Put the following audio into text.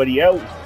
everybody else.